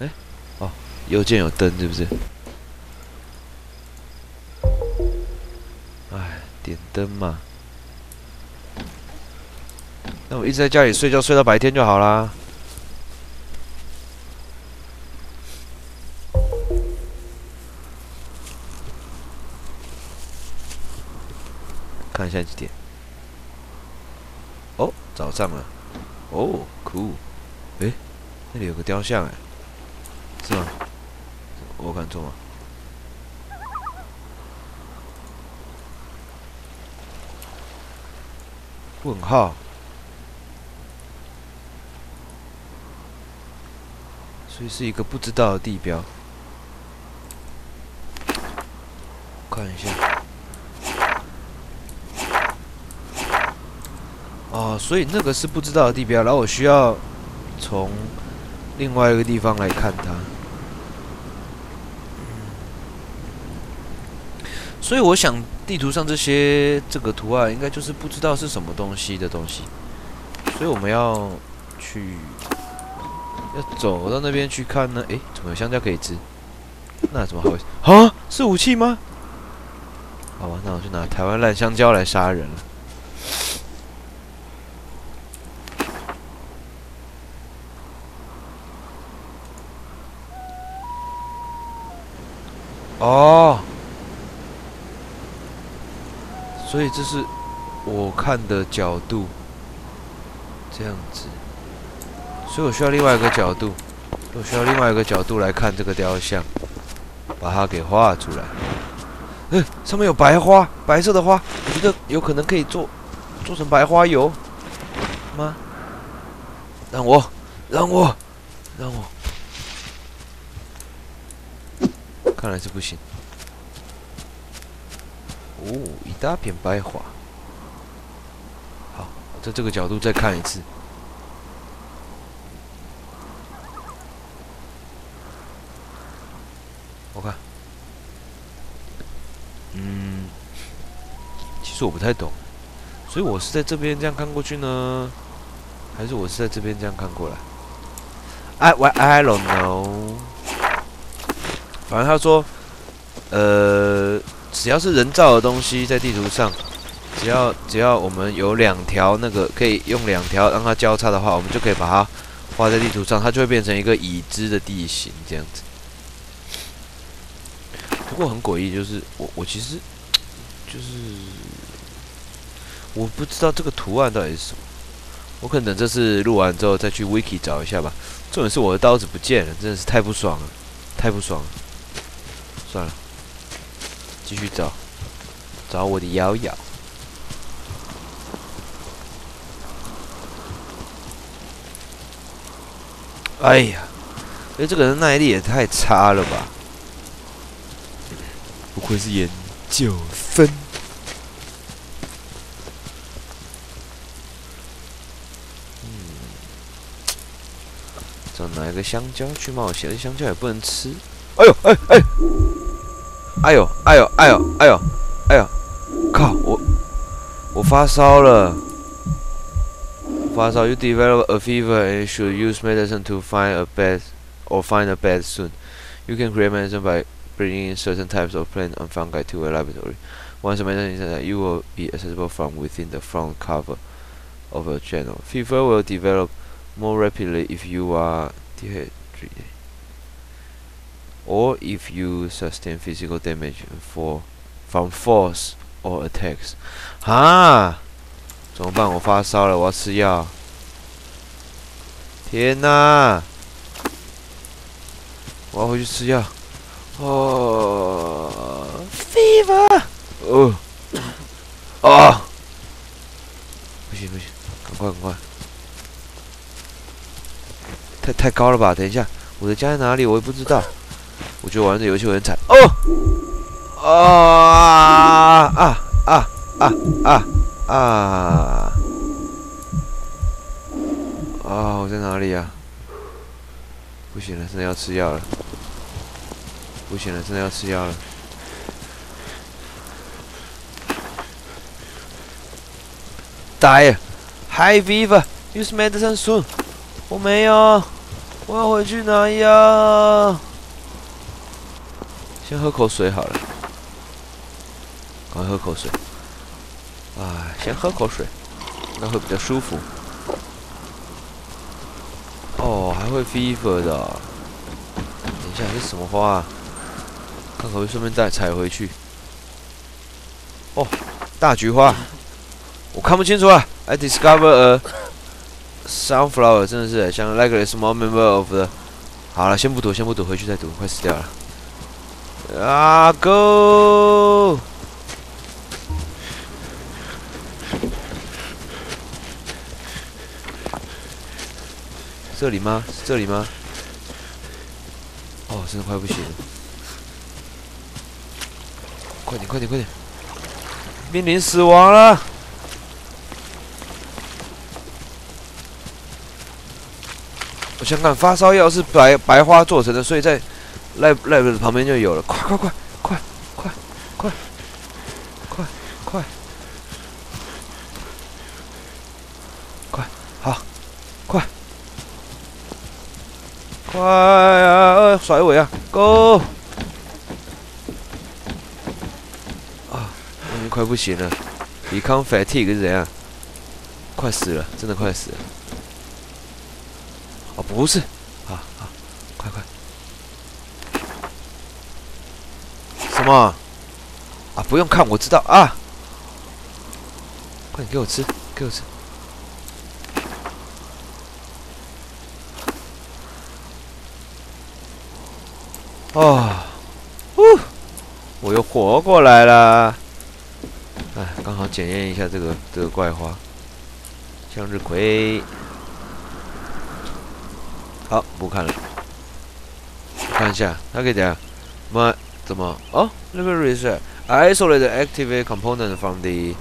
哎，哦，右键有灯是不是？哎，点灯嘛。那我一直在家里睡觉，睡到白天就好啦。看一下几点？哦，早上了。哦，cool。哎，那里有个雕像哎，是吗？我敢做吗？问号。所以是一个不知道的地标。看一下。哦，所以那个是不知道的地标，然后我需要从另外一个地方来看它。所以我想地图上这些这个图案应该就是不知道是什么东西的东西，所以我们要去要走到那边去看呢。诶，怎么有香蕉可以吃？那怎么好？啊，是武器吗？好吧，那我就拿台湾烂香蕉来杀人了。哦，所以这是我看的角度，这样子，所以我需要另外一个角度，我需要另外一个角度来看这个雕像，把它给画出来。嗯，上面有白花，白色的花，我觉得有可能可以做做成白花油吗？让我，让我，让我。看来是不行。哦，一大片白花。好，在这个角度再看一次。我看，嗯，其实我不太懂，所以我是在这边这样看过去呢，还是我是在这边这样看过来？I I don't know。反正他说，呃，只要是人造的东西在地图上，只要只要我们有两条那个可以用两条让它交叉的话，我们就可以把它画在地图上，它就会变成一个已知的地形这样子。不过很诡异，就是我我其实就是我不知道这个图案到底是什么，我可能这次录完之后再去 wiki 找一下吧。重点是我的刀子不见了，真的是太不爽了，太不爽了。算了，继续找，找我的瑶瑶。哎呀，哎，这个人耐力也太差了吧！不愧是研究分。嗯，找哪一个香蕉去冒险？这香蕉也不能吃。哎呦，哎哎！哎呦，哎呦，哎呦，哎呦，哎呦！靠，我我发烧了，发烧。You develop a fever and should use medicine to find a bed or find a bed soon. You can create medicine by bringing in certain types of plant and fungi to a laboratory. Once the medicine is that you will be accessible from within the front cover of a channel. Fever will develop more rapidly if you are dehydrated Or if you sustain physical damage for from force or attacks. 哈，怎么办？我发烧了，我要吃药。天哪！我要回去吃药。哦，fever！哦，啊！不行不行，赶快赶快！太太高了吧？等一下，我的家在哪里？我也不知道。我觉得玩这游戏会很惨哦！啊啊啊啊啊啊！啊！我在哪里呀？不行了，真的要吃药了！不行了，真的要吃药了！Die! High fever! Use medicine soon! 我没有。我要回去拿药。先喝口水好了，赶快喝口水。哎，先喝口水，那会比较舒服。哦，还会 fever 的。等一下，这是什么花啊？看可不可以顺便带采回去。哦，大菊花，我看不清楚啊。I discover a sunflower，真的是像 like a small member of the。好了，先不读，先不读，回去再读，快死掉了。啊，Go！这里吗？是这里吗？哦，真的快不行了！快点，快点，快点！濒临死亡了！我想看发烧药是白白花做成的，所以在。赖赖子旁边就有了，快快快快快快快快快好快快啊！甩尾啊，Go！啊，已经快不行了，become fatigue 是怎样？快死了，真的快死了。哦，不是。什么？啊，不用看，我知道啊！快点给我吃，给我吃！啊，呜，我又活过来了！哎，刚好检验一下这个这个怪花，向日葵。好，不看了。看一下，它可以怎样？么？怎么？哦，liver research isolate the active component from the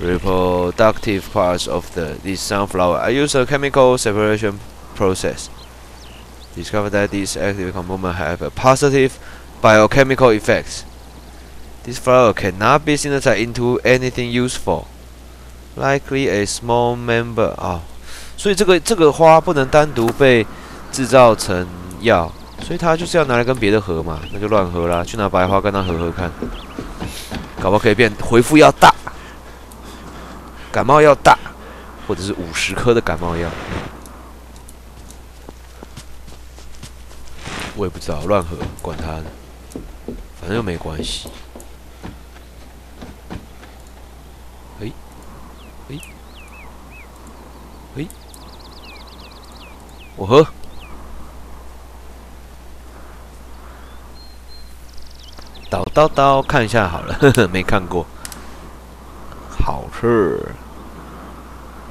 reproductive parts of the this sunflower. I use a chemical separation process. Discover that these active components have a positive biochemical effects. This flower cannot be synthesized into anything useful. Likely a small member 啊，所以这个这个花不能单独被制造成药。 所以他就是要拿来跟别的合嘛，那就乱合啦。去拿白花跟他合合看，搞不好可以变回复要大，感冒药大，或者是五十颗的感冒药。我也不知道，乱合，管他的，反正又没关系。诶，诶，诶，我喝。叨叨叨，看一下好了，呵呵，没看过，好吃，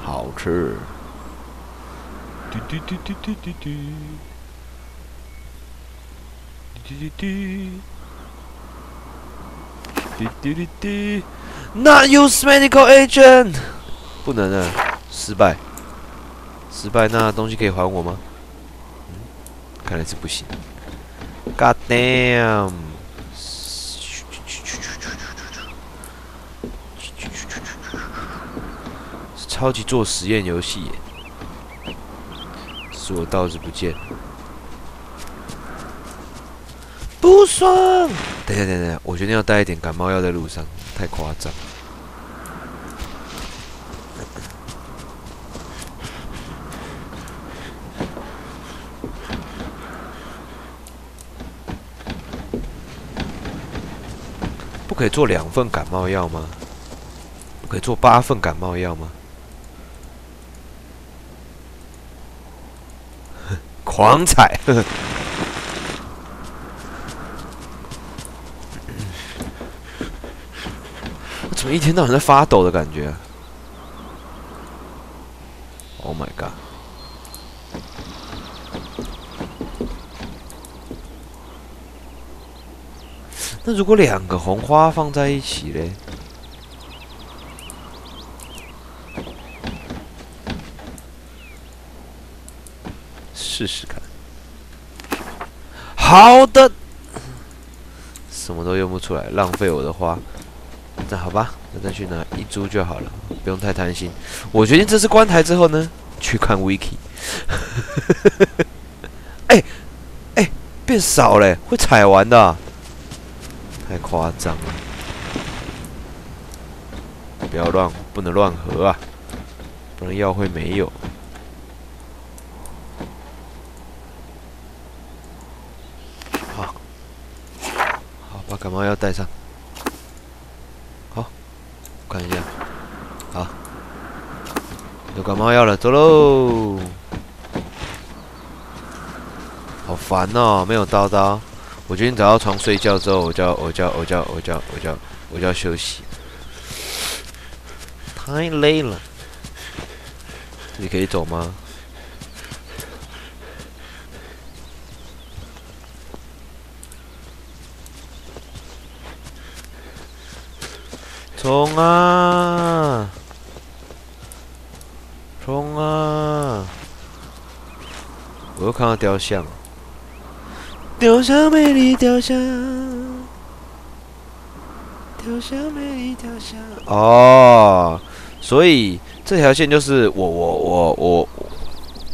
好吃，嘟嘟嘟嘟嘟嘟。嘟，嘟嘟嘟，嘟嘟嘟嘟，Not use medical agent，不能啊，失败，失败，那东西可以还我吗？嗯，看来是不行，God damn。超级做实验游戏，是我刀子不见，不爽！等下等下，我决定要带一点感冒药在路上，太夸张。不可以做两份感冒药吗？可以做八份感冒药吗？狂踩！我 怎么一天到晚在发抖的感觉？Oh my god！那如果两个红花放在一起嘞？试试看。好的，什么都用不出来，浪费我的花。那好吧，那再去拿一株就好了，不用太贪心。我决定这次关台之后呢，去看 wiki。变少嘞，会踩完的，太夸张了！不要乱，不能乱合啊，不然药会没有。好，感冒药带上。好，看一下，好，有感冒药了，走喽。好烦哦，没有刀刀。我决定找到床睡觉之后，我就要我就要我就要我就要我就要我就要休息，太累了。你可以走吗？冲啊！冲啊！我又看到雕像。雕像美丽，雕像，雕像美丽，雕像。哦，所以这条线就是我我我我，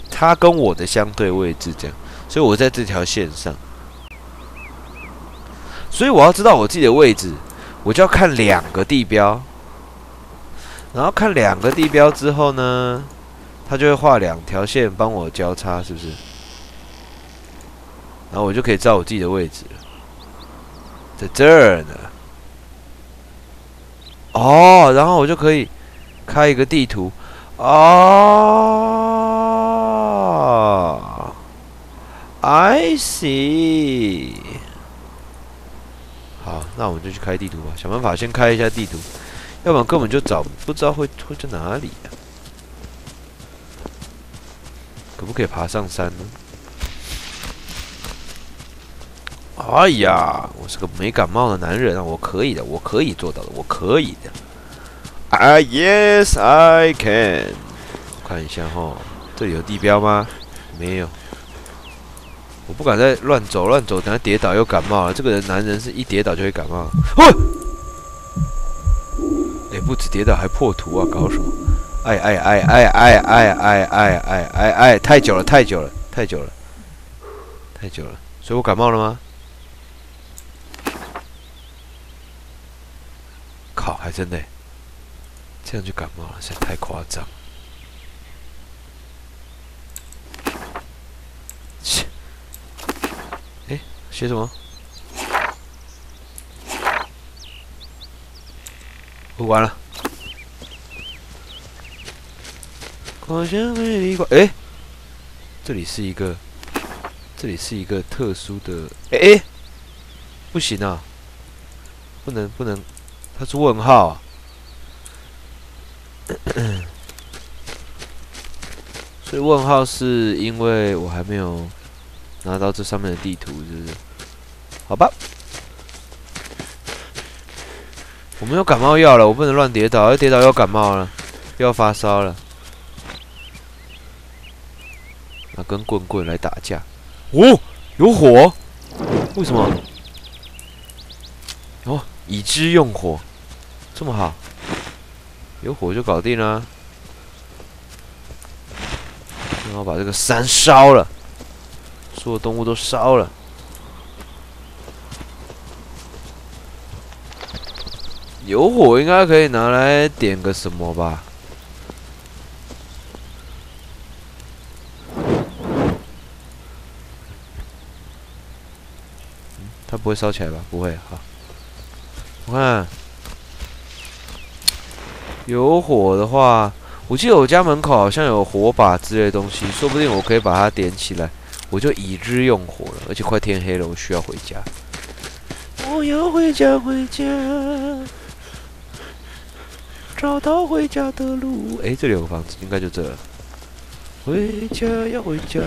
它跟我的相对位置这样，所以我在这条线上。所以我要知道我自己的位置，我就要看两个地标，然后看两个地标之后呢，它就会画两条线帮我交叉，是不是？然后我就可以知道我自己的位置，在这儿呢。哦，然后我就可以开一个地图。哦，I see。好，那我们就去开地图吧，想办法先开一下地图，要不然根本就找不知道会会在哪里呀。可不可以爬上山呢？哎呀，我是个没感冒的男人啊！我可以的，我可以做到的，我可以的。啊，Yes I can。看一下哈，这里有地标吗？没有。我不敢再乱走，乱走等下跌倒又感冒了。这个人男人是一跌倒就会感冒。喂！哎，不止跌倒还破图啊！搞什么？哎哎哎哎哎哎哎哎哎哎！太久了，太久了，太久了，太久了。所以我感冒了吗？靠，还真的，这样就感冒了，实在太夸张。切，哎，写什么？不完了。光线美丽光，哎，这里是一个，这里是一个特殊的，哎，不行啊，不能不能。它是问号啊，所以问号是因为我还没有拿到这上面的地图，是不是？好吧，我没有感冒药了，我不能乱跌倒，要跌倒又感冒了，又要发烧了。那跟棍棍来打架，哦，有火，为什么？哦。已知用火，这么好，有火就搞定了。然后把这个山烧了，所有动物都烧了。有火应该可以拿来点个什么吧？它不会烧起来吧？不会，好。我看有火的话，我记得我家门口好像有火把之类的东西，说不定我可以把它点起来，我就已知用火了。而且快天黑了，我需要回家。我要回家，回家，找到回家的路。哎，这里有个房子，应该就这。回家要回家。